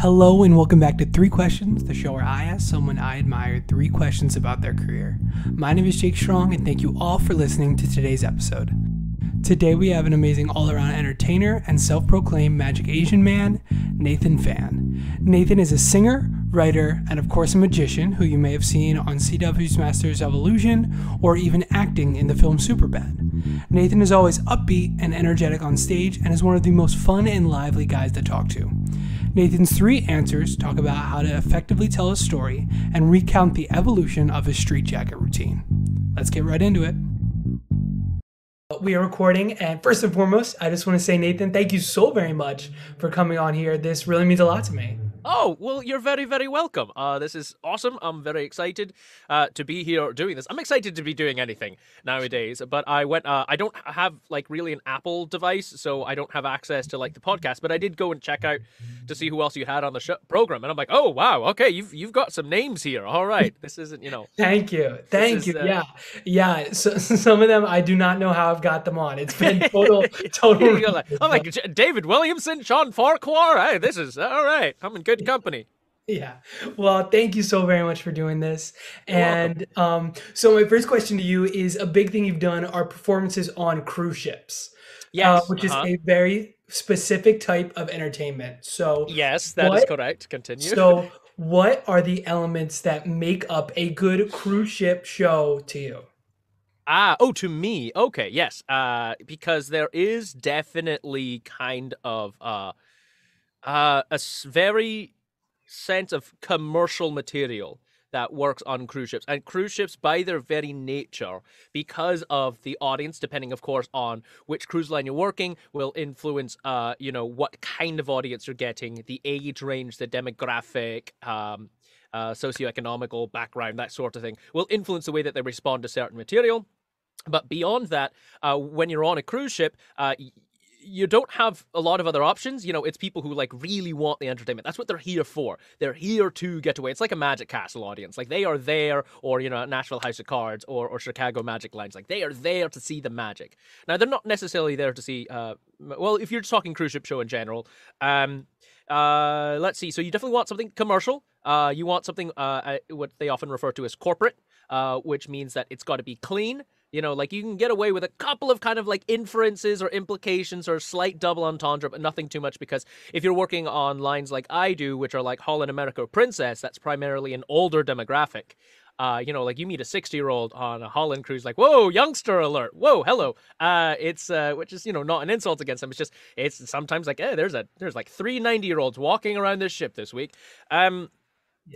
Hello and welcome back to Three Questions, the show where I ask someone I admire three questions about their career. My name is Jake Strong and thank you all for listening to today's episode. Today we have an amazing all around entertainer and self proclaimed Magic Asian man, Naathan Phan. Naathan is a singer, writer, and of course a magician who you may have seen on CW's Masters of Illusion or even acting in the film Superbad. Nathan is always upbeat and energetic on stage and is one of the most fun and lively guys to talk to. Naathan's three answers talk about how to effectively tell a story and recount the evolution of his street jacket routine. Let's get right into it. We are recording, and first and foremost, I just want to say, Nathan, thank you so very much for coming on here. This really means a lot to me. Oh, well, you're very, very welcome. Uh, this is awesome. I'm very excited uh, to be here doing this. I'm excited to be doing anything nowadays, but I went, uh, I don't have like really an Apple device, so I don't have access to like the podcast, but I did go and check out to see who else you had on the show, program. And I'm like, oh, wow, okay, you've, you've got some names here. All right. This isn't, you know. Thank you. Thank you. Is, uh, yeah. Yeah. So, some of them, I do not know how I've got them on. It's been total, total. like, I'm like, David Williamson, Shawn Farquhar. Hey, this is all right. I'm in good company. Yeah. Well, thank you so very much for doing this. You're and um, so my first question to you is a big thing you've done are performances on cruise ships. Uh, yes. Uh, which uh-huh. is a very specific type of entertainment. So Yes, that what, is correct. Continue. So what are the elements that make up a good cruise ship show to you? Ah, oh, to me. Okay, yes. Uh, because there is definitely kind of uh, uh, a very sense of commercial material that works on cruise ships. And cruise ships, by their very nature, because of the audience, depending, of course, on which cruise line you're working, will influence, uh, you know, what kind of audience you're getting, the age range, the demographic, um, uh, socioeconomical background, that sort of thing, will influence the way that they respond to certain material. But beyond that, uh, when you're on a cruise ship, uh, you don't have a lot of other options. You know, it's people who like really want the entertainment. That's what they're here for. They're here to get away. It's like a Magic Castle audience. Like they are there, or you know, Nashville House of Cards, or or Chicago Magic Lounge. Like they are there to see the magic. Now they're not necessarily there to see. Uh, well, if you're just talking cruise ship show in general, um, uh, let's see. So you definitely want something commercial. Uh, you want something uh, what they often refer to as corporate, uh, which means that it's got to be clean. You know, like you can get away with a couple of kind of like inferences or implications or slight double entendre, but nothing too much because if you're working on lines like I do, which are like Holland America Princess, that's primarily an older demographic. Uh, you know, like you meet a 60 year old on a Holland cruise, like, whoa, youngster alert. Whoa, hello. Uh, it's, uh, which is, you know, not an insult against them. It's just, it's sometimes like, eh, there's a, there's like three 90 year olds walking around this ship this week. Um,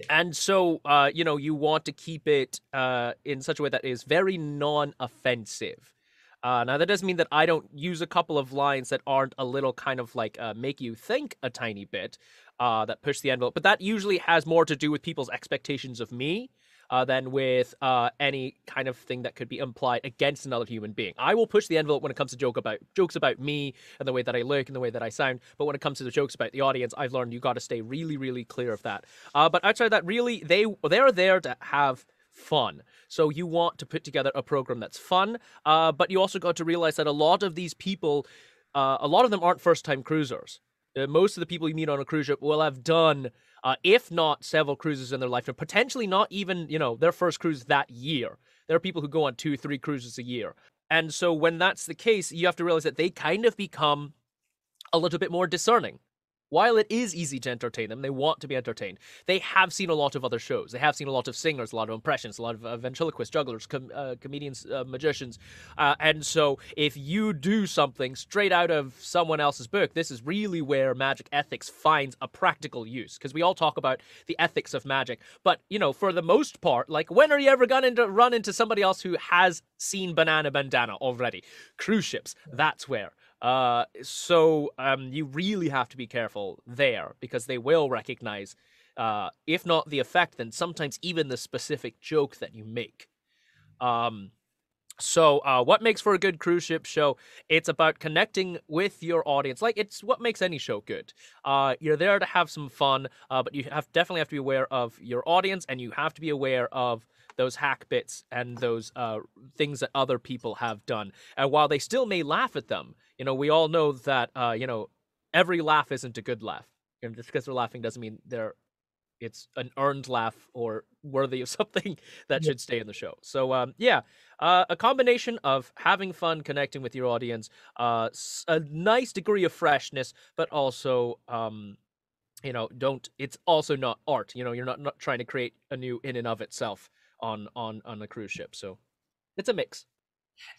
and so, uh, you know, you want to keep it uh, in such a way that is very non-offensive. Uh, now, that doesn't mean that I don't use a couple of lines that aren't a little kind of like uh, make you think a tiny bit, uh, that push the envelope. But that usually has more to do with people's expectations of me uh, than with uh, any kind of thing that could be implied against another human being. I will push the envelope when it comes to joke about jokes about me and the way that I look and the way that I sound. But when it comes to the jokes about the audience, I've learned you got to stay really, really clear of that. Uh, but outside that, really, they they're there to have fun. So you want to put together a program that's fun, uh, but you also got to realize that a lot of these people, uh, a lot of them aren't first time cruisers. Uh, most of the people you meet on a cruise ship will have done uh, if not several cruises in their lifetime, potentially not even, you know, their first cruise that year. There are people who go on two, three cruises a year. And so when that's the case, you have to realize that they kind of become a little bit more discerning while it is easy to entertain them, they want to be entertained. They have seen a lot of other shows. They have seen a lot of singers, a lot of impressions, a lot of uh, ventriloquists, jugglers, com- uh, comedians, uh, magicians. Uh, and so, if you do something straight out of someone else's book, this is really where magic ethics finds a practical use. Because we all talk about the ethics of magic, but you know, for the most part, like when are you ever going to run into somebody else who has seen Banana Bandana already? Cruise ships. That's where. Uh, so um, you really have to be careful there because they will recognize, uh, if not the effect, then sometimes even the specific joke that you make. Um, so, uh, what makes for a good cruise ship show? It's about connecting with your audience. Like it's what makes any show good. Uh, you're there to have some fun, uh, but you have definitely have to be aware of your audience, and you have to be aware of those hack bits and those uh, things that other people have done. And while they still may laugh at them, you know, we all know that, uh, you know, every laugh isn't a good laugh. You know, just because they're laughing doesn't mean they're it's an earned laugh or worthy of something that should stay in the show. So um, yeah, uh, a combination of having fun, connecting with your audience, uh, a nice degree of freshness, but also um, you know, don't. It's also not art. You know, you're not not trying to create a new in and of itself on on on a cruise ship. So it's a mix.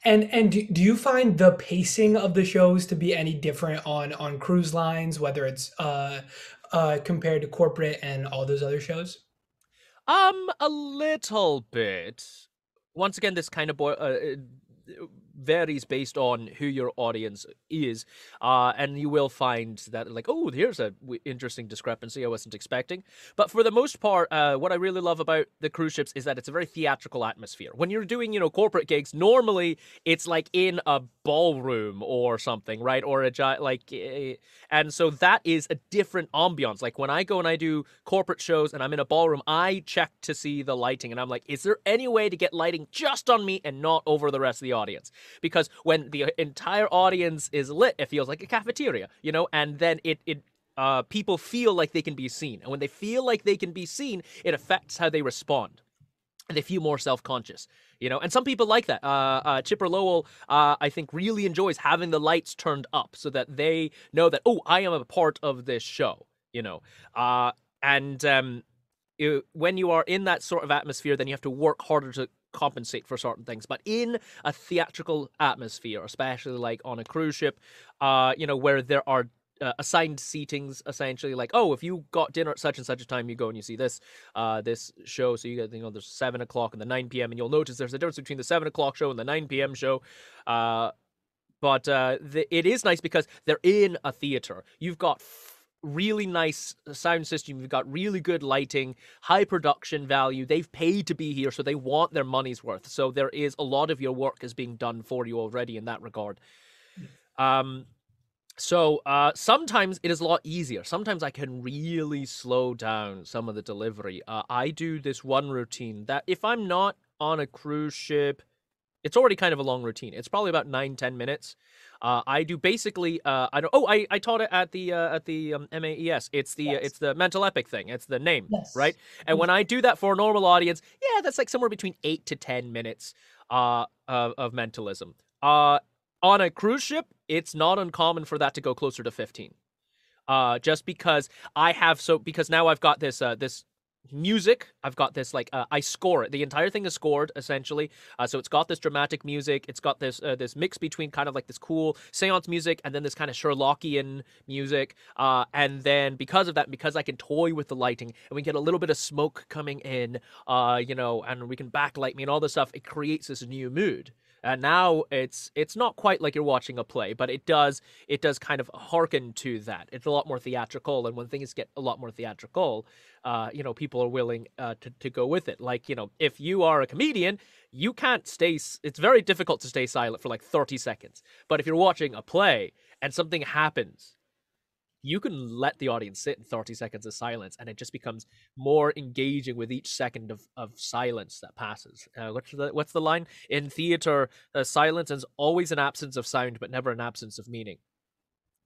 And and do, do you find the pacing of the shows to be any different on on cruise lines, whether it's uh uh compared to corporate and all those other shows? Um, a little bit. Once again, this kind of boy uh, it varies based on who your audience is, uh, and you will find that like, oh, here's a w- interesting discrepancy I wasn't expecting. But for the most part, uh, what I really love about the cruise ships is that it's a very theatrical atmosphere. When you're doing, you know, corporate gigs, normally it's like in a ballroom or something, right? Or a giant like, eh, and so that is a different ambiance. Like when I go and I do corporate shows and I'm in a ballroom, I check to see the lighting and I'm like, is there any way to get lighting just on me and not over the rest of the audience? Because when the entire audience is lit, it feels like a cafeteria, you know, and then it it uh, people feel like they can be seen, and when they feel like they can be seen, it affects how they respond. And they feel more self-conscious you know and some people like that. Uh, uh chipper lowell uh i think really enjoys having the lights turned up so that they know that oh i am a part of this show you know. Uh and um you, when you are in that sort of atmosphere then you have to work harder to compensate for certain things. But in a theatrical atmosphere especially like on a cruise ship uh you know where there are uh, assigned seatings essentially like oh if you got dinner at such and such a time you go and you see this uh this show. So you get you know there's 7 o'clock and the 9 p.m and you'll notice there's a difference between the 7 o'clock show and the 9 p.m show. Uh but uh the, it is nice because they're in a theater. You've got really nice sound system you've got really good lighting high production value they've paid to be here so they want their money's worth so there is a lot of your work is being done for you already in that regard um so uh, sometimes it is a lot easier. Sometimes I can really slow down some of the delivery. Uh, I do this one routine that if I'm not on a cruise ship, it's already kind of a long routine. It's probably about nine ten minutes. Uh, I do basically. Uh, I don't. Oh, I, I taught it at the uh, at the um, MAES. It's the Yes. it's the mental epic thing. It's the name, Yes. right? And when I do that for a normal audience, yeah, that's like somewhere between eight to ten minutes uh, of, of mentalism. Uh, on a cruise ship, it's not uncommon for that to go closer to 15. Uh, just because I have so because now I've got this uh, this music. I've got this like uh, I score it. The entire thing is scored essentially. Uh, so it's got this dramatic music. It's got this uh, this mix between kind of like this cool seance music and then this kind of Sherlockian music. Uh, and then because of that, because I can toy with the lighting and we get a little bit of smoke coming in, uh, you know, and we can backlight me and all this stuff, it creates this new mood. And now it's it's not quite like you're watching a play, but it does it does kind of hearken to that. It's a lot more theatrical, and when things get a lot more theatrical, uh, you know, people are willing uh, to to go with it. Like you know, if you are a comedian, you can't stay. It's very difficult to stay silent for like thirty seconds. But if you're watching a play and something happens, you can let the audience sit in 30 seconds of silence and it just becomes more engaging with each second of, of silence that passes uh, what's the what's the line in theater uh, silence is always an absence of sound but never an absence of meaning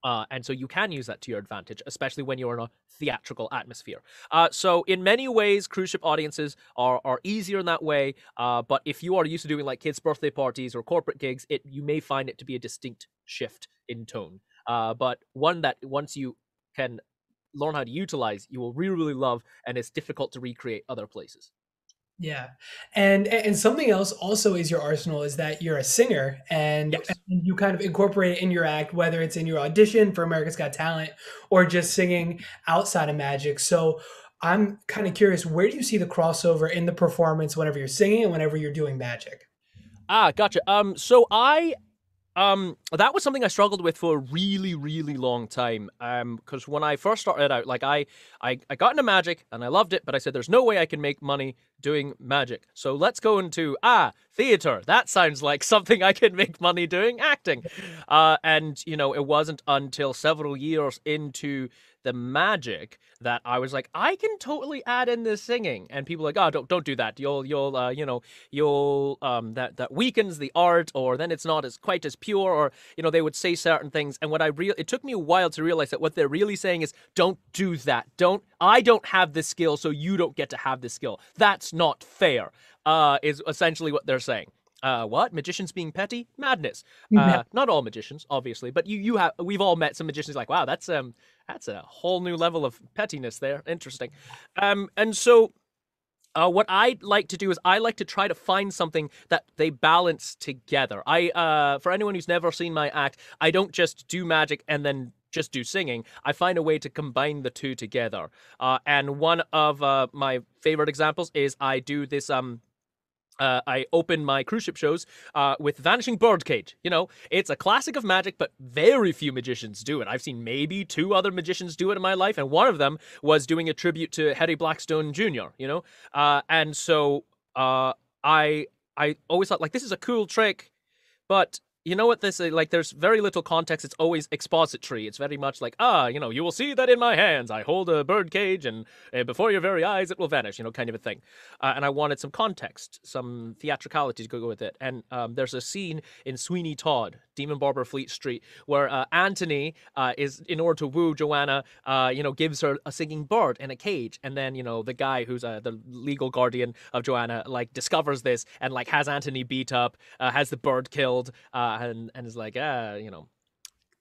uh, and so you can use that to your advantage, especially when you're in a theatrical atmosphere. Uh, so in many ways, cruise ship audiences are, are easier in that way. Uh, but if you are used to doing like kids' birthday parties or corporate gigs, it you may find it to be a distinct shift in tone. Uh, but one that once you can learn how to utilize, you will really really love, and it's difficult to recreate other places. Yeah. And and something else also is your arsenal is that you're a singer and, Yes. and you kind of incorporate it in your act, whether it's in your audition for America's Got Talent or just singing outside of magic. So I'm kind of curious, where do you see the crossover in the performance whenever you're singing and whenever you're doing magic? Ah, gotcha. Um, so I, um, that was something I struggled with for a really, really long time. Um, because when I first started out, like I, I, I got into magic and I loved it, but I said, "There's no way I can make money doing magic. So let's go into ah theater. That sounds like something I can make money doing acting." Uh, and you know, it wasn't until several years into the magic that I was like, I can totally add in this singing, and people like, oh, don't don't do that. You'll you'll uh, you know you'll um that that weakens the art, or then it's not as quite as pure, or you know they would say certain things. And what I real it took me a while to realize that what they're really saying is, don't do that. Don't I don't have this skill, so you don't get to have this skill. That's not fair. Uh, is essentially what they're saying. Uh, what magicians being petty? Madness. Uh, not all magicians, obviously, but you you have we've all met some magicians like wow, that's um that's a whole new level of pettiness there. Interesting. Um, and so. Uh, what I like to do is I like to try to find something that they balance together. I, uh, for anyone who's never seen my act, I don't just do magic and then just do singing. I find a way to combine the two together. Uh, and one of uh, my favorite examples is I do this um uh, I open my cruise ship shows uh, with Vanishing Birdcage. You know, it's a classic of magic, but very few magicians do it. I've seen maybe two other magicians do it in my life, and one of them was doing a tribute to Harry Blackstone Jr. You know, uh, and so uh, I I always thought like this is a cool trick, but you know what this is like there's very little context it's always expository. It's very much like ah you know you will see that in my hands. I hold a bird cage and uh, before your very eyes it will vanish you know kind of a thing. Uh, and i wanted some context some theatricality to go with it. And um, there's a scene in sweeney todd demon barber fleet street where uh, anthony uh, is in order to woo johanna uh, you know gives her a singing bird in a cage. And then you know the guy who's uh, the legal guardian of johanna like discovers this and like has anthony beat up has the bird killed and and is like, ah, you know,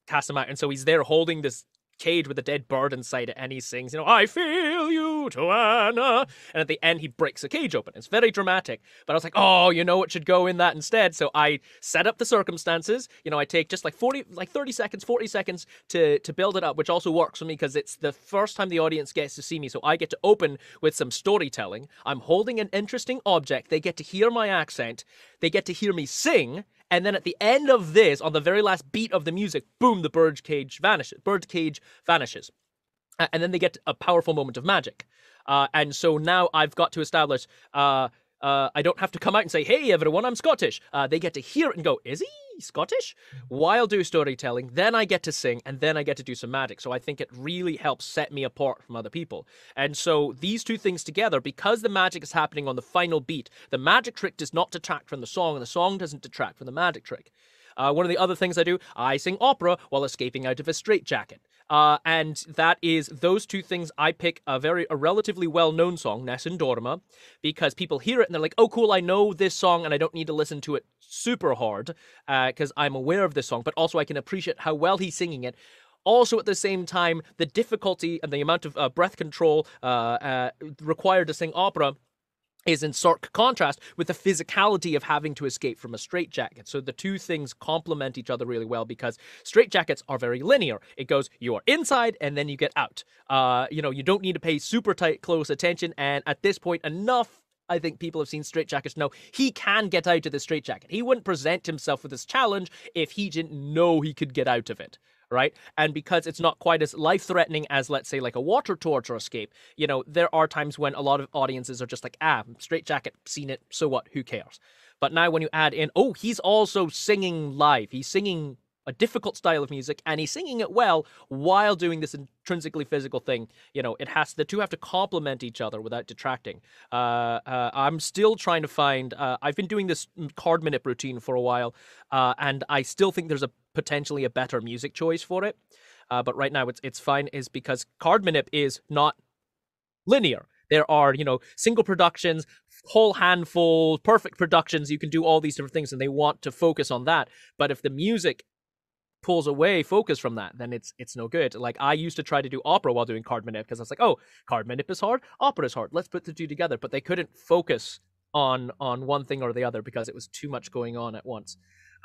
cast him out. And so he's there holding this cage with a dead bird inside it, and he sings, you know, I feel you, Johanna. And at the end, he breaks the cage open. It's very dramatic. But I was like, oh, you know, it should go in that instead. So I set up the circumstances. You know, I take just like 40, like 30 seconds, 40 seconds to, to build it up, which also works for me because it's the first time the audience gets to see me. So I get to open with some storytelling. I'm holding an interesting object. They get to hear my accent. They get to hear me sing and then at the end of this, on the very last beat of the music, boom, the bird cage vanishes. Bird cage vanishes. And then they get a powerful moment of magic. Uh, and so now I've got to establish uh, uh, I don't have to come out and say, hey, everyone, I'm Scottish. Uh, they get to hear it and go, is he Scottish? While do storytelling, then I get to sing, and then I get to do some magic. So I think it really helps set me apart from other people. And so these two things together, because the magic is happening on the final beat, the magic trick does not detract from the song, and the song doesn't detract from the magic trick. Uh, one of the other things I do, I sing opera while escaping out of a straitjacket. Uh, and that is those two things. I pick a very a relatively well known song, Nessun Dorma, because people hear it and they're like, "Oh, cool! I know this song, and I don't need to listen to it super hard because uh, I'm aware of this song, but also I can appreciate how well he's singing it." Also, at the same time, the difficulty and the amount of uh, breath control uh, uh, required to sing opera is in stark contrast with the physicality of having to escape from a straitjacket. So the two things complement each other really well because straitjackets are very linear. It goes, you are inside and then you get out. Uh, you know, you don't need to pay super tight, close attention. And at this point, enough I think people have seen straitjackets know he can get out of the straitjacket. He wouldn't present himself with this challenge if he didn't know he could get out of it right? And because it's not quite as life threatening as, let's say, like a water torture escape, you know, there are times when a lot of audiences are just like, ah, straight jacket, seen it, so what, who cares? But now when you add in, oh, he's also singing live, he's singing a difficult style of music and he's singing it well while doing this intrinsically physical thing you know it has the two have to complement each other without detracting uh, uh, i'm still trying to find uh, i've been doing this card manip routine for a while uh, and i still think there's a potentially a better music choice for it uh, but right now it's it's fine is because card manip is not linear there are you know single productions whole handful perfect productions you can do all these different things and they want to focus on that but if the music pulls away focus from that, then it's it's no good. Like I used to try to do opera while doing card manip because I was like, oh, card manip is hard, opera is hard. Let's put the two together. But they couldn't focus on on one thing or the other because it was too much going on at once.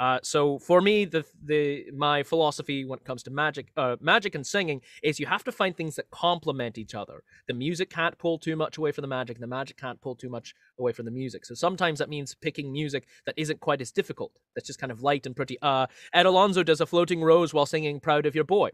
Uh, so for me, the the my philosophy when it comes to magic, uh, magic and singing is you have to find things that complement each other. The music can't pull too much away from the magic, and the magic can't pull too much away from the music. So sometimes that means picking music that isn't quite as difficult. That's just kind of light and pretty. Uh, Ed Alonzo does a floating rose while singing "Proud of Your Boy."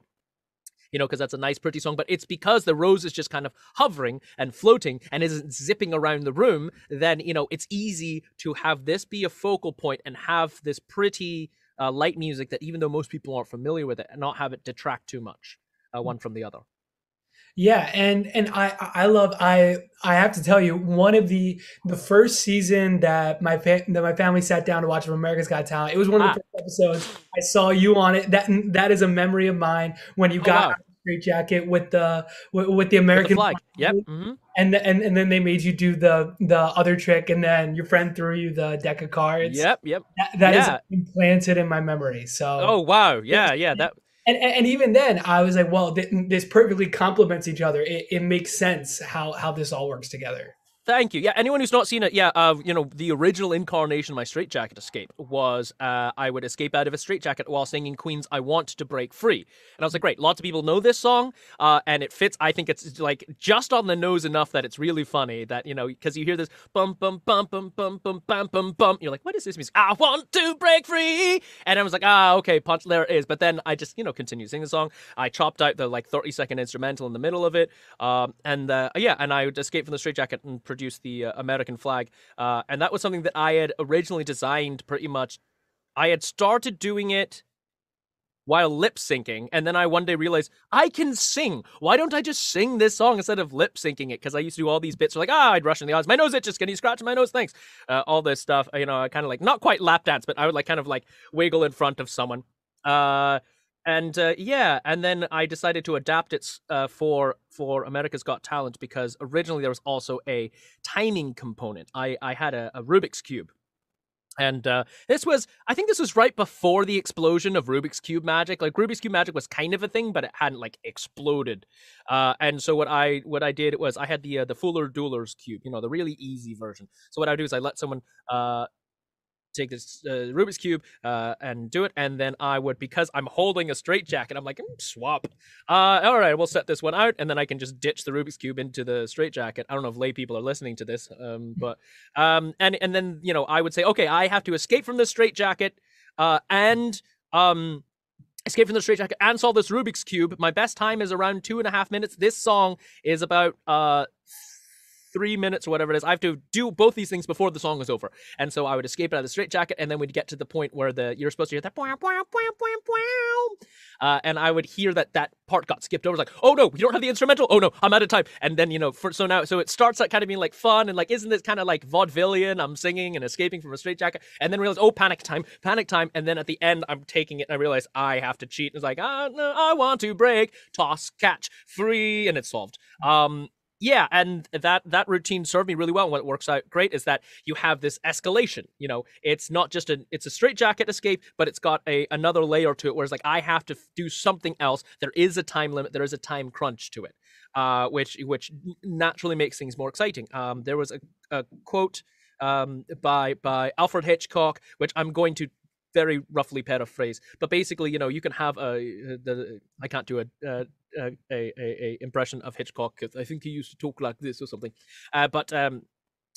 You know, because that's a nice, pretty song. But it's because the rose is just kind of hovering and floating and isn't zipping around the room, then, you know, it's easy to have this be a focal point and have this pretty uh, light music that, even though most people aren't familiar with it, and not have it detract too much uh, one from the other. Yeah, and and I I love I I have to tell you one of the the first season that my fa- that my family sat down to watch of America's Got Talent. It was one of the Ah. first episodes. I saw you on it. That that is a memory of mine when you Oh, got wow. straight jacket with the with, with the With the American flag. Yep. flag, hmm and the, and and then they made you do the the other trick, and then your friend threw you the deck of cards. Yep. Yep. That, that is Yeah. implanted in my memory. So Oh wow. Yeah. Yeah. That. And, and even then, I was like, well, th- this perfectly complements each other. It, it makes sense how how this all works together. Thank you. Yeah, anyone who's not seen it, yeah, uh, you know, the original incarnation of my straitjacket escape was uh, I would escape out of a straitjacket while singing Queen's "I Want to Break Free," and I was like, great, lots of people know this song, uh, and it fits. I think it's like just on the nose enough that it's really funny. That you know, because you hear this bum bum bum bum bum bum bum bum bum, you're like, what is this music? I want to break free, and I was like, ah, okay, punch, there it is. But then I just you know continue singing the song. I chopped out the like 30 second instrumental in the middle of it, um, and uh, yeah, and I would escape from the straitjacket and produce the uh, American flag. Uh, and that was something that I had originally designed pretty much. I had started doing it while lip syncing, and then I one day realized I can sing. Why don't I just sing this song instead of lip syncing it? Because I used to do all these bits like, ah, I'd rush in the odds. My nose itches. Can you scratch my nose? Thanks. Uh, all this stuff. You know, I kind of like not quite lap dance, but I would like kind of like wiggle in front of someone. Uh, and uh, yeah, and then I decided to adapt it uh, for for America's Got Talent because originally there was also a timing component. I I had a, a Rubik's cube, and uh, this was I think this was right before the explosion of Rubik's cube magic. Like Rubik's cube magic was kind of a thing, but it hadn't like exploded. Uh, and so what I what I did was I had the uh, the Fuller Dueler's cube, you know, the really easy version. So what I do is I let someone uh, take this uh, Rubik's cube uh, and do it, and then I would because I'm holding a straight jacket. I'm like "Mm, swap. Uh, all right, we'll set this one out, and then I can just ditch the Rubik's cube into the straight jacket. I don't know if lay people are listening to this, um, but um, and and then you know I would say, okay, I have to escape from this straight jacket, uh, and um. Escape from the straight jacket and solve this Rubik's cube. My best time is around two and a half minutes. This song is about uh three minutes or whatever it is. I have to do both these things before the song is over. And so I would escape out of the straight jacket, and then we'd get to the point where the you're supposed to hear that bow, bow, bow. Uh, and I would hear that that part got skipped over. Like, oh no, you don't have the instrumental. Oh no, I'm out of time. And then you know, for so now, so it starts like kind of being like fun and like, isn't this kind of like vaudevillian? I'm singing and escaping from a straight jacket, and then realize, oh, panic time, panic time. And then at the end, I'm taking it, and I realize I have to cheat. And it's like, ah, I want to break, toss, catch, free, and it's solved. Um, yeah and that that routine served me really well and what works out great is that you have this escalation you know? It's not just a it's a straight jacket escape but it's got a another layer to it whereas like i have to do something else. There is a time limit there is a time crunch to it uh which which naturally makes things more exciting. Um there was a, a quote um by by alfred hitchcock which i'm going to very roughly paraphrase but basically you know you can have a the i can't do a, a a, a, a impression of Hitchcock I think he used to talk like this or something. Uh, but um,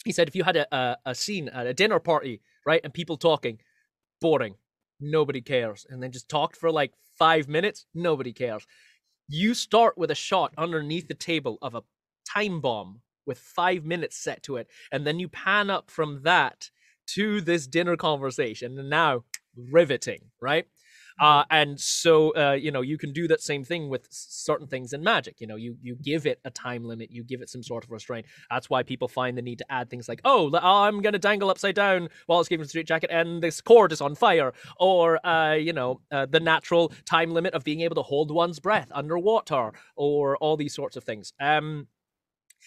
he said if you had a, a, a scene at a dinner party, right, and people talking, boring, nobody cares, and then just talked for like five minutes, nobody cares. You start with a shot underneath the table of a time bomb with five minutes set to it, and then you pan up from that to this dinner conversation, and now riveting, right? Uh, and so uh, you know you can do that same thing with certain things in magic. You know, you you give it a time limit, you give it some sort of restraint. That's why people find the need to add things like, oh, i'm going to dangle upside down while escaping from the straight jacket, and this cord is on fire, or uh, you know, uh, the natural time limit of being able to hold one's breath underwater, or all these sorts of things. Um,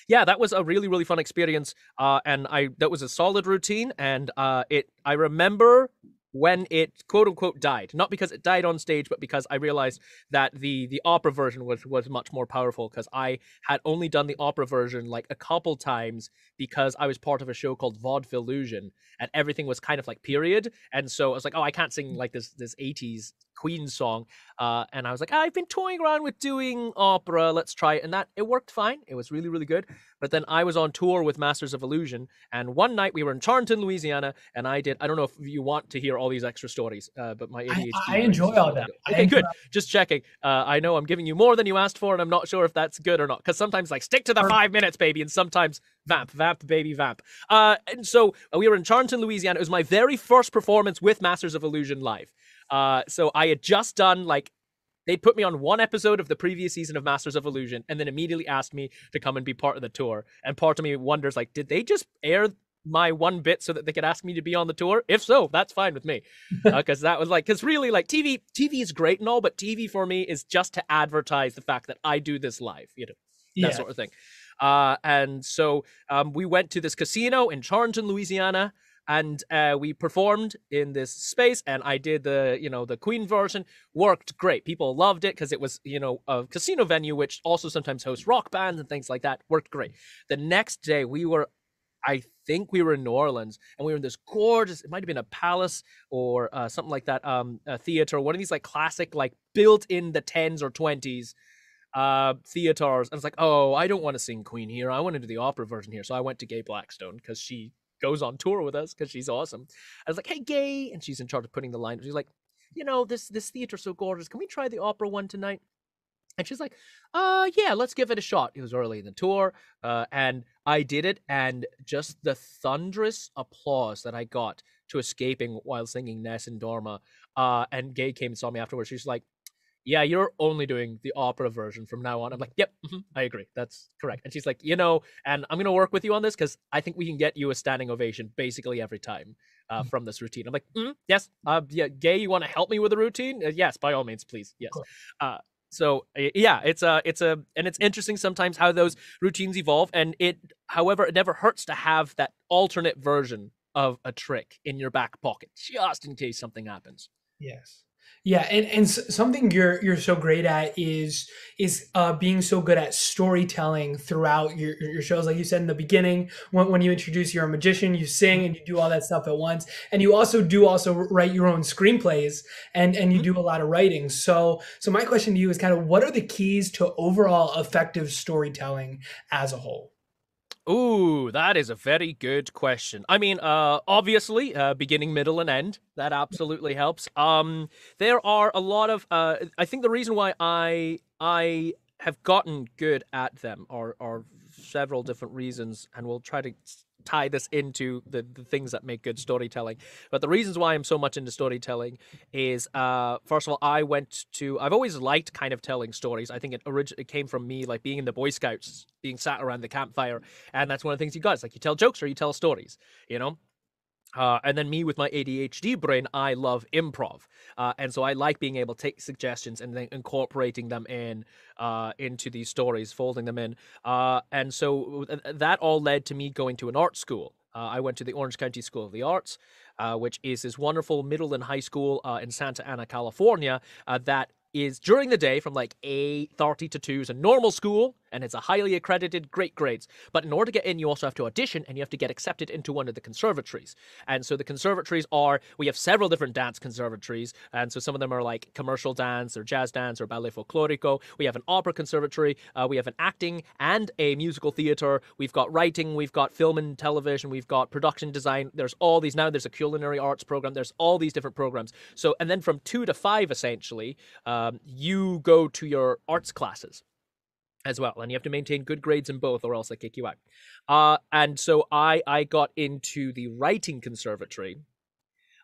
yeah, that was a really really fun experience, uh, and I that was a solid routine, and uh, it I remember when it quote unquote died. Not because it died on stage but because i realized that the the opera version was was much more powerful because i had only done the opera version like a couple times because i was part of a show called vaudeville illusion and everything was kind of like period and so i was like oh i can't sing like this this 80s queen song uh, and i was like i've been toying around with doing opera let's try it and that it worked fine it was really really good but then i was on tour with masters of illusion and one night we were in charenton louisiana and i did i don't know if you want to hear all these extra stories uh, but my I, adhd I brain enjoy all that. go. Okay good just checking uh, i know i'm giving you more than you asked for and i'm not sure if that's good or not because sometimes like stick to the five minutes baby and sometimes vamp vamp baby vamp uh, and so uh, we were in charenton louisiana it was my very first performance with masters of illusion live uh, so i had just done like They put me on one episode of the previous season of Masters of Illusion and then immediately asked me to come and be part of the tour. And part of me wonders, like, did they just air my one bit so that they could ask me to be on the tour? If so, that's fine with me. Because uh, that was like, because really, like, TV, TV is great and all, but TV for me is just to advertise the fact that I do this live, you know, that yeah. sort of thing. Uh, and so um, we went to this casino in Charenton, Louisiana and uh, we performed in this space and i did the you know the queen version. Worked great. People loved it because it was you know a casino venue which also sometimes hosts rock bands and things like that. Worked great. The next day we were i think we were in new orleans and we were in this gorgeous it might have been a palace or uh, something like that um a theater one of these like classic like built in the 10s or 20s uh theaters. And was like oh i don't want to sing queen here. I want to do the opera version here. So i went to gay blackstone because she goes on tour with us because she's awesome. I was like, hey, gay, and she's in charge of putting the line. She's like, you know, this this theater's so gorgeous. Can we try the opera one tonight? And she's like, uh, yeah, let's give it a shot. It was early in the tour, uh, and I did it, and just the thunderous applause that I got to escaping while singing Nessun Dorma. Uh, and Gay came and saw me afterwards. She's like, yeah, you're only doing the opera version from now on. I'm like, yep, mm-hmm, I agree. That's correct. And she's like, you know, and I'm going to work with you on this because I think we can get you a standing ovation basically every time uh, mm-hmm. from this routine. I'm like, mm, yes, uh, yeah, Gay, you want to help me with the routine? Uh, yes, by all means, please. Yes. Cool. Uh, so yeah, it's a, it's a, and it's interesting sometimes how those routines evolve. And it, however, it never hurts to have that alternate version of a trick in your back pocket just in case something happens. Yes. Yeah, and, and something you're you're so great at is is uh, being so good at storytelling throughout your, your shows. Like you said in the beginning, when, when you introduce you're a magician, you sing and you do all that stuff at once, and you also do also write your own screenplays and and you mm-hmm. do a lot of writing. So so my question to you is kind of what are the keys to overall effective storytelling as a whole? Ooh, that is a very good question. I mean, uh, obviously, uh, beginning, middle, and end. That absolutely helps. Um, there are a lot of. Uh, I think the reason why I I have gotten good at them are are several different reasons, and we'll try to tie this into the, the things that make good storytelling. But the reasons why I'm so much into storytelling is, uh, first of all, I went to, I've always liked kind of telling stories. I think it originally came from me, like being in the Boy Scouts, being sat around the campfire. And that's one of the things you got. It's like you tell jokes or you tell stories, you know? Uh, and then me with my ADHD brain, I love improv, uh, and so I like being able to take suggestions and then incorporating them in uh, into these stories, folding them in. Uh, and so that all led to me going to an art school. Uh, I went to the Orange County School of the Arts, uh, which is this wonderful middle and high school in Santa Ana, California, that is during the day from like 8.30 to 2 is a normal school and it's a highly accredited great grades. But in order to get in you also have to audition and you have to get accepted into one of the conservatories. And so the conservatories are we have several different dance conservatories. And so some of them are like commercial dance or jazz dance or ballet folklorico. We have an opera conservatory. Uh, we have an acting and a musical theater. We've got writing. We've got film and television. We've got production design. There's all these now. There's a culinary arts program. There's all these different programs. So and then from 2 to 5 essentially um, you go to your arts classes as well and you have to maintain good grades in both or else they kick you out uh, and so i i got into the writing conservatory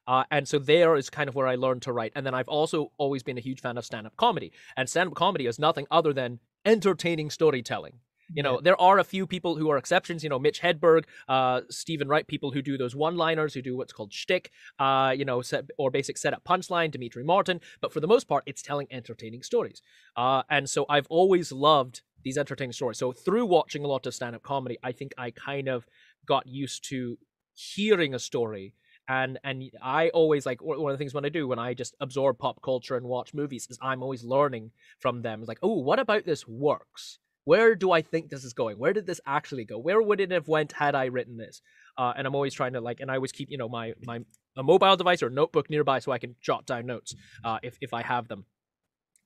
uh, and so there is kind of where i learned to write and then i've also always been a huge fan of stand-up comedy and stand-up comedy is nothing other than entertaining storytelling you know, yeah. there are a few people who are exceptions. You know, Mitch Hedberg, uh, Steven Wright, people who do those one-liners, who do what's called shtick, uh, you know, set, or basic setup punchline. Demetri Martin, but for the most part, it's telling entertaining stories. Uh, and so I've always loved these entertaining stories. So through watching a lot of stand-up comedy, I think I kind of got used to hearing a story and and I always like one of the things when I do when I just absorb pop culture and watch movies is I'm always learning from them. It's like, oh, what about this works? where do I think this is going? Where did this actually go? Where would it have went had I written this? Uh, and I'm always trying to like, and I always keep you know my my a mobile device or notebook nearby so I can jot down notes uh, if if I have them.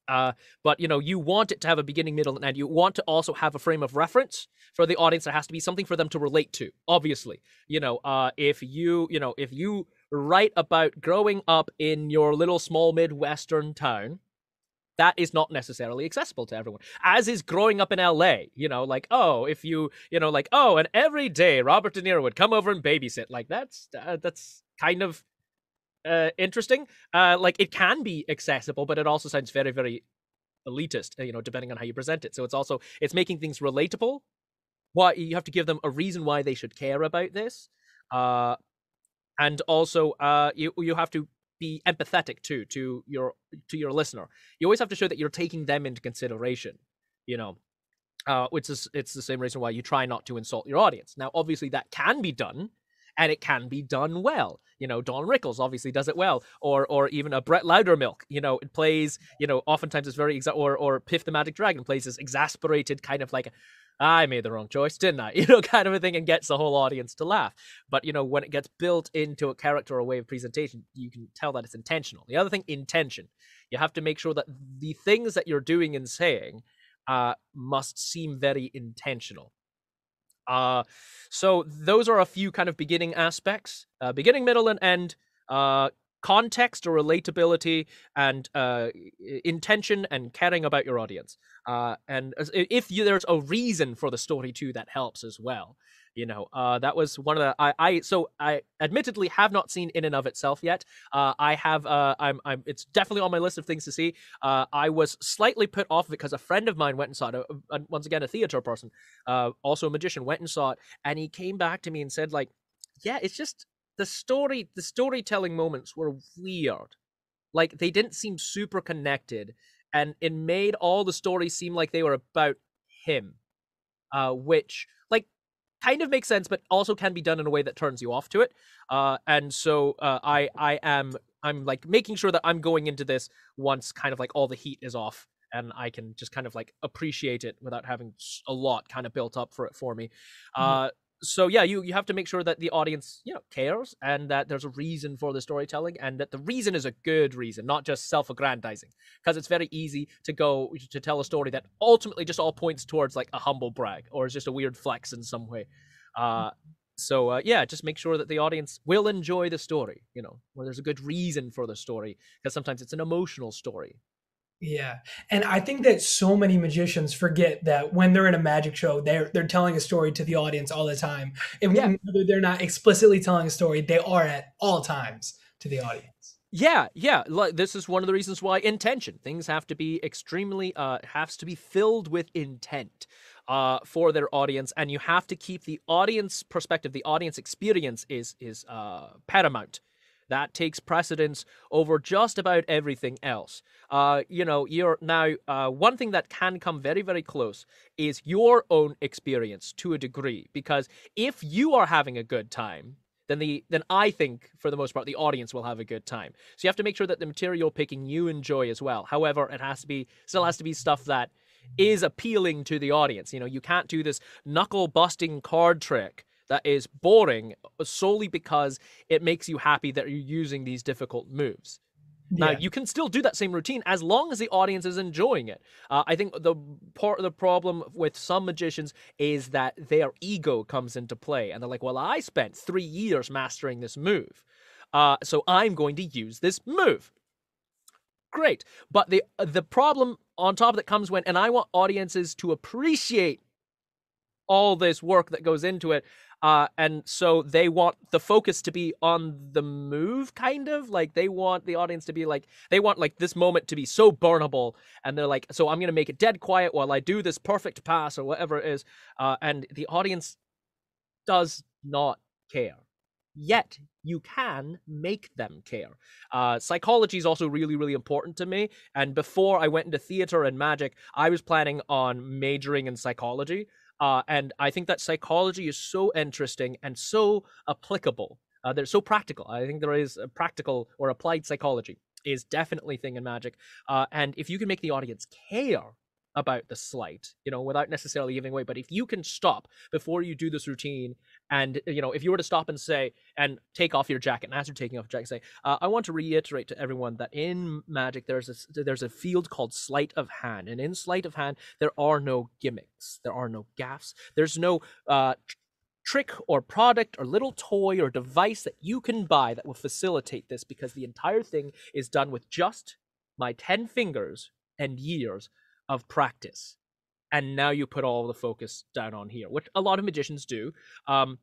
Uh, but you know, you want it to have a beginning, middle, and end. You want to also have a frame of reference for the audience. There has to be something for them to relate to. Obviously, you know, uh, if you, you know, if you write about growing up in your little small midwestern town, that is not necessarily accessible to everyone as is growing up in la you know like oh if you you know like oh and every day robert de niro would come over and babysit like that's uh, that's kind of uh interesting uh like it can be accessible but it also sounds very very elitist, you know, depending on how you present it. So it's also it's making things relatable. Why you have to give them a reason why they should care about this, uh, and also uh, you you have to be empathetic too to your to your listener. You always have to show that you're taking them into consideration. You know, uh, which is it's the same reason why you try not to insult your audience. Now, obviously, that can be done, and it can be done well. You know, Don Rickles obviously does it well, or or even a Brett Loudermilk. You know, it plays. You know, oftentimes it's very exa- or or Piff the Magic Dragon plays this exasperated kind of like. I made the wrong choice, didn't I? You know, kind of a thing, and gets the whole audience to laugh. But you know, when it gets built into a character or a way of presentation, you can tell that it's intentional. The other thing, intention. You have to make sure that the things that you're doing and saying uh, must seem very intentional. Uh, so those are a few kind of beginning aspects, uh, beginning, middle, and end. Uh, context or relatability and uh, intention and caring about your audience. Uh, and if you, there's a reason for the story too, that helps as well you know uh, that was one of the I, I so i admittedly have not seen in and of itself yet. Uh, i have uh, I'm, I'm it's definitely on my list of things to see. Uh, i was slightly put off of it because a friend of mine went and saw it uh, once again a theater person uh, also a magician went and saw it and he came back to me and said like yeah it's just the story the storytelling moments were weird. Like they didn't seem super connected and it made all the stories seem like they were about him. Uh, which like kind of makes sense, but also can be done in a way that turns you off to it. Uh, and so uh, I I am I'm like making sure that I'm going into this once kind of like all the heat is off and I can just kind of like appreciate it without having a lot kind of built up for it for me. Mm-hmm. Uh, so yeah, you you have to make sure that the audience you know cares and that there's a reason for the storytelling and that the reason is a good reason, not just self-aggrandizing. Because it's very easy to go to tell a story that ultimately just all points towards like a humble brag or is just a weird flex in some way. Uh, so uh, yeah, just make sure that the audience will enjoy the story. You know, where there's a good reason for the story because sometimes it's an emotional story yeah. And I think that so many magicians forget that when they're in a magic show, they're they're telling a story to the audience all the time. And yeah. whether they're not explicitly telling a story, they are at all times to the audience. Yeah, yeah. Like this is one of the reasons why intention. Things have to be extremely uh has to be filled with intent uh for their audience and you have to keep the audience perspective, the audience experience is is uh paramount that takes precedence over just about everything else. Uh, you know, you're now uh, one thing that can come very, very close is your own experience to a degree. Because if you are having a good time, then the then I think for the most part the audience will have a good time. So you have to make sure that the material picking you enjoy as well. However, it has to be still has to be stuff that is appealing to the audience. You know, you can't do this knuckle busting card trick that is boring solely because it makes you happy that you're using these difficult moves. Now yeah. you can still do that same routine as long as the audience is enjoying it. Uh, I think the part of the problem with some magicians is that their ego comes into play, and they're like, "Well, I spent three years mastering this move, uh, so I'm going to use this move." Great, but the the problem on top of that comes when, and I want audiences to appreciate all this work that goes into it. Uh, and so they want the focus to be on the move, kind of like they want the audience to be like they want like this moment to be so burnable, and they're like, so I'm gonna make it dead quiet while I do this perfect pass or whatever it is, uh, and the audience does not care. Yet you can make them care. Uh, psychology is also really, really important to me. And before I went into theater and magic, I was planning on majoring in psychology. Uh, and I think that psychology is so interesting and so applicable. Uh, they're so practical. I think there is a practical or applied psychology is definitely thing in magic. Uh, and if you can make the audience care about the slight, you know, without necessarily giving away. But if you can stop before you do this routine, and you know, if you were to stop and say and take off your jacket, and as you're taking off your jacket, say, uh, "I want to reiterate to everyone that in Magic there's a there's a field called Sleight of Hand, and in Sleight of Hand there are no gimmicks, there are no gaffs, there's no uh, trick or product or little toy or device that you can buy that will facilitate this because the entire thing is done with just my 10 fingers and years of practice and now you put all the focus down on here which a lot of magicians do um,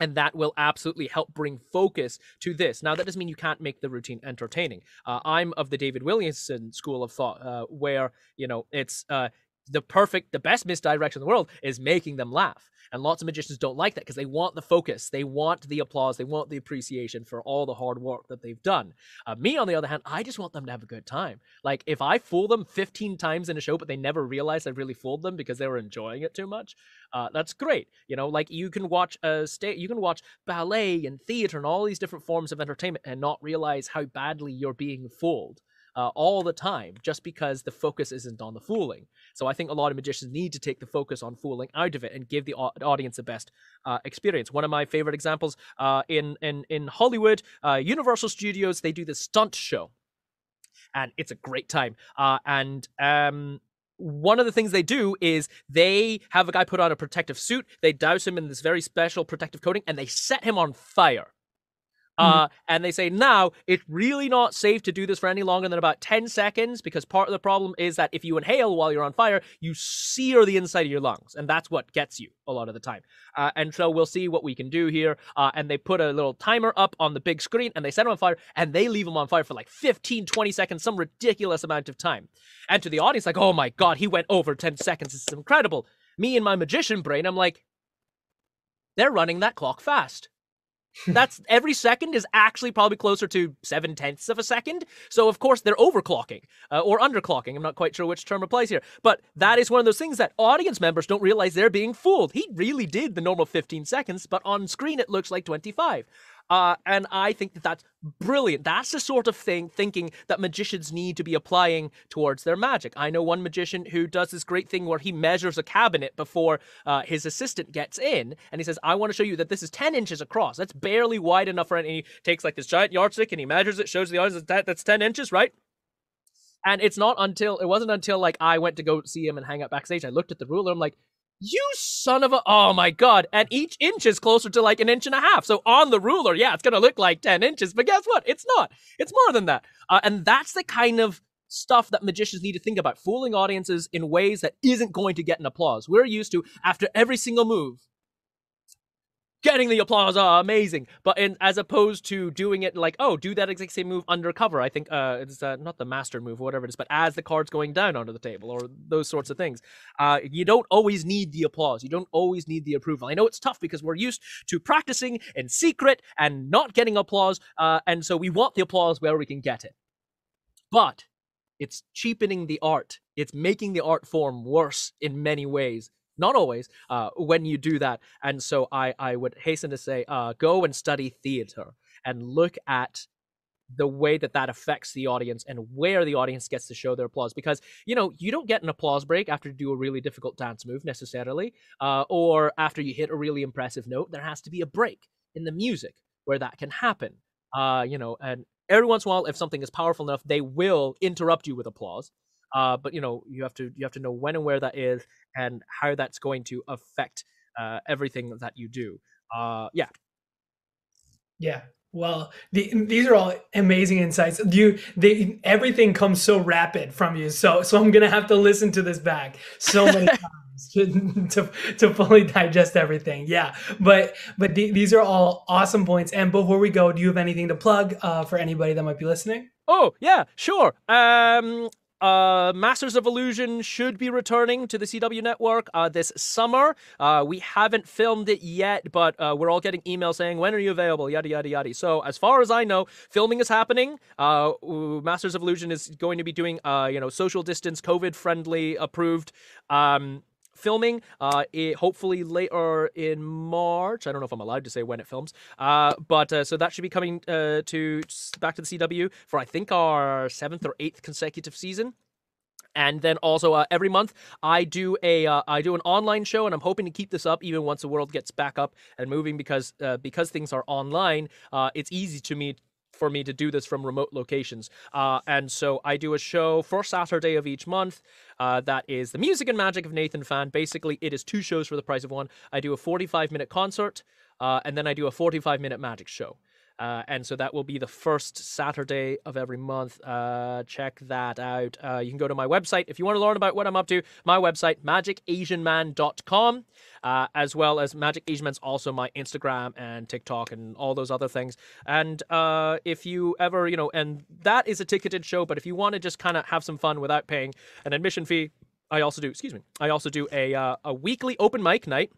and that will absolutely help bring focus to this. Now, that doesn't mean you can't make the routine entertaining. Uh, I'm of the David Williamson school of thought, uh, where you know it's uh, the perfect, the best misdirection in the world is making them laugh. And lots of magicians don't like that because they want the focus, they want the applause, they want the appreciation for all the hard work that they've done. Uh, me, on the other hand, I just want them to have a good time. Like if I fool them 15 times in a show, but they never realize I really fooled them because they were enjoying it too much, uh, that's great. You know, like you can watch a state, you can watch ballet and theater and all these different forms of entertainment and not realize how badly you're being fooled uh, all the time just because the focus isn't on the fooling. So I think a lot of magicians need to take the focus on fooling out of it and give the audience the best uh, experience. One of my favorite examples uh, in in in Hollywood, uh, Universal Studios, they do the stunt show, and it's a great time. Uh, and um, one of the things they do is they have a guy put on a protective suit, they douse him in this very special protective coating, and they set him on fire. Mm-hmm. Uh, and they say now it's really not safe to do this for any longer than about 10 seconds because part of the problem is that if you inhale while you're on fire, you sear the inside of your lungs. And that's what gets you a lot of the time. Uh, and so we'll see what we can do here. Uh, and they put a little timer up on the big screen and they set him on fire and they leave him on fire for like 15, 20 seconds, some ridiculous amount of time. And to the audience, like, oh my God, he went over 10 seconds. This is incredible. Me and my magician brain, I'm like, they're running that clock fast. That's every second is actually probably closer to seven tenths of a second. So of course they're overclocking uh, or underclocking. I'm not quite sure which term applies here, but that is one of those things that audience members don't realize they're being fooled. He really did the normal 15 seconds, but on screen it looks like 25. Uh, and I think that that's brilliant. That's the sort of thing thinking that magicians need to be applying towards their magic. I know one magician who does this great thing where he measures a cabinet before uh, his assistant gets in, and he says, "I want to show you that this is 10 inches across. That's barely wide enough for." Any. he takes like this giant yardstick and he measures it, shows the audience that that's 10 inches, right? And it's not until it wasn't until like I went to go see him and hang out backstage. I looked at the ruler. I'm like, you son of a oh my god and each inch is closer to like an inch and a half. So on the ruler yeah it's gonna look like 10 inches but guess what? It's not. It's more than that. Uh, and that's the kind of stuff that magicians need to think about fooling audiences in ways that isn't going to get an applause. We're used to after every single move getting the applause, oh, amazing. But in, as opposed to doing it like, oh, do that exact same move undercover. I think uh, it's uh, not the master move, whatever it is, but as the card's going down onto the table or those sorts of things. Uh, you don't always need the applause. You don't always need the approval. I know it's tough because we're used to practicing in secret and not getting applause, uh, and so we want the applause where we can get it. But it's cheapening the art. It's making the art form worse in many ways not always uh, when you do that. And so i i would hasten to say uh, go and study theater and look at the way that that affects the audience and where the audience gets to show their applause. Because you know you don't get an applause break after you do a really difficult dance move necessarily uh, or after you hit a really impressive note. There has to be a break in the music where that can happen uh, you know and every once in a while if something is powerful enough they will interrupt you with applause uh, but you know you have to you have to know when and where that is and how that's going to affect uh, everything that you do. Uh, yeah. Yeah. Well, the, these are all amazing insights. You, they, everything comes so rapid from you. So, so I'm gonna have to listen to this back so many times to, to, to fully digest everything. Yeah, but but the, these are all awesome points. And before we go, do you have anything to plug uh, for anybody that might be listening? Oh yeah, sure. Um, uh, Masters of Illusion should be returning to the CW network uh, this summer. Uh, we haven't filmed it yet, but uh, we're all getting emails saying, when are you available? Yada, yada, yada. So, as far as I know, filming is happening. Uh, Masters of Illusion is going to be doing, uh, you know, social distance, COVID friendly approved. Um, filming uh it, hopefully later in march i don't know if i'm allowed to say when it films uh but uh, so that should be coming uh to back to the cw for i think our seventh or eighth consecutive season and then also uh, every month I do a uh, I do an online show, and I'm hoping to keep this up even once the world gets back up and moving because uh, because things are online. Uh, it's easy to me for me to do this from remote locations. Uh, and so I do a show for Saturday of each month. Uh, that is the music and magic of Naathan Phan. Basically, it is two shows for the price of one. I do a 45 minute concert, uh, and then I do a 45 minute magic show. Uh, and so that will be the first Saturday of every month. Uh, check that out. Uh, you can go to my website if you want to learn about what I'm up to. My website, magicasianman.com, uh, as well as Magic Asian Man's also my Instagram and TikTok and all those other things. And uh, if you ever, you know, and that is a ticketed show, but if you want to just kind of have some fun without paying an admission fee, I also do, excuse me, I also do a, uh, a weekly open mic night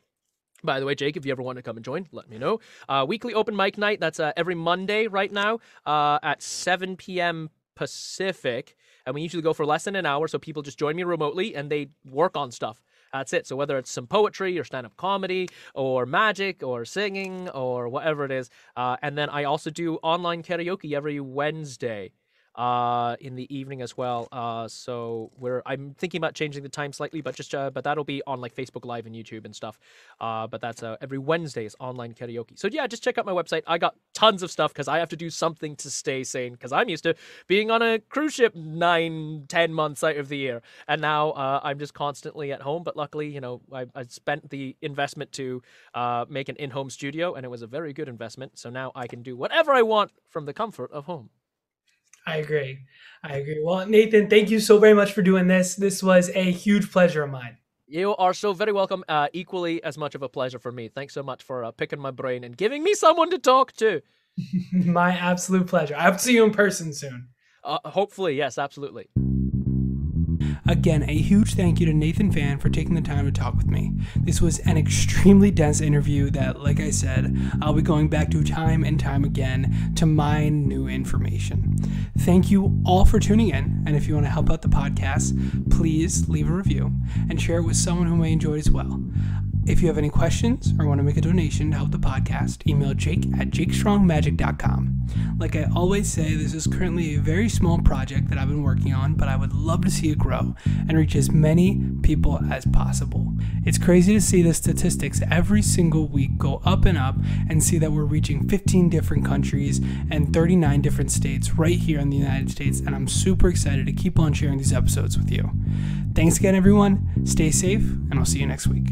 by the way, Jake, if you ever want to come and join, let me know. Uh, weekly open mic night. That's uh, every Monday right now uh, at 7 p.m. Pacific. And we usually go for less than an hour. So people just join me remotely and they work on stuff. That's it. So whether it's some poetry or stand up comedy or magic or singing or whatever it is. Uh, and then I also do online karaoke every Wednesday uh, in the evening as well. Uh, so we're I'm thinking about changing the time slightly, but just uh, but that'll be on like Facebook Live and YouTube and stuff. Uh, but that's uh, every Wednesday is online karaoke. So yeah, just check out my website. I got tons of stuff because I have to do something to stay sane because I'm used to being on a cruise ship nine, ten months out of the year, and now uh, I'm just constantly at home. But luckily, you know, I, I spent the investment to uh, make an in-home studio, and it was a very good investment. So now I can do whatever I want from the comfort of home. I agree. I agree. Well, Naathan, thank you so very much for doing this. This was a huge pleasure of mine. You are so very welcome. Uh, equally as much of a pleasure for me. Thanks so much for uh, picking my brain and giving me someone to talk to. my absolute pleasure. I hope to see you in person soon. Uh, hopefully, yes, absolutely. Again, a huge thank you to Naathan Phan for taking the time to talk with me. This was an extremely dense interview that, like I said, I'll be going back to time and time again to mine new information. Thank you all for tuning in, and if you want to help out the podcast, please leave a review and share it with someone who may enjoy it as well. If you have any questions or want to make a donation to help the podcast, email jake at jakestrongmagic.com. Like I always say, this is currently a very small project that I've been working on, but I would love to see it grow and reach as many people as possible. It's crazy to see the statistics every single week go up and up and see that we're reaching 15 different countries and 39 different states right here in the United States, and I'm super excited to keep on sharing these episodes with you. Thanks again, everyone. Stay safe, and I'll see you next week.